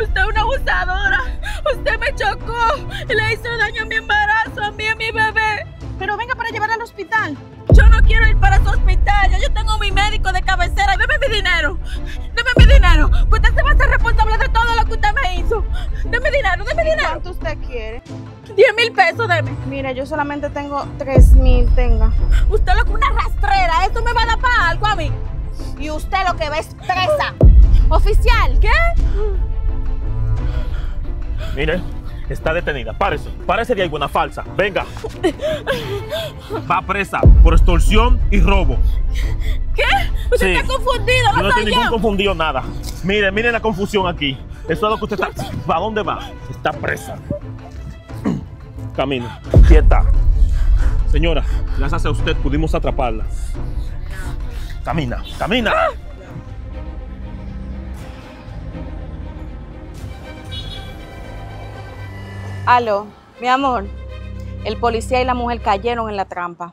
Usted es una abusadora. Usted me chocó y le hizo daño a mi embarazo, a mí y a mi bebé. Pero venga para llevar al hospital. Yo no quiero ir para su hospital. Yo tengo mi médico de cabecera. Deme mi dinero. Deme mi dinero. Que usted se va a hacer responsable de todo lo que usted me hizo. Deme dinero, deme dinero. ¿Cuánto usted quiere? 10 mil pesos, deme. Mira, yo solamente tengo tres mil, tenga. Usted lo que una rastrera. Eso me va a dar para algo a mí. Y usted lo que ve es presa. Oficial. ¿Qué? Mire, está detenida. Párese. Párese de ahí, buena falsa. Venga. Va presa por extorsión y robo. ¿Qué? Usted Sí. está confundido. Yo No no soy estoy ningún confundido nada. Mire, mire la confusión aquí. Eso es lo que usted está. ¿Para dónde va? Está presa. Camina. Quieta. Señora, gracias a usted pudimos atraparla. Camina, camina. Aló, mi amor. El policía y la mujer cayeron en la trampa.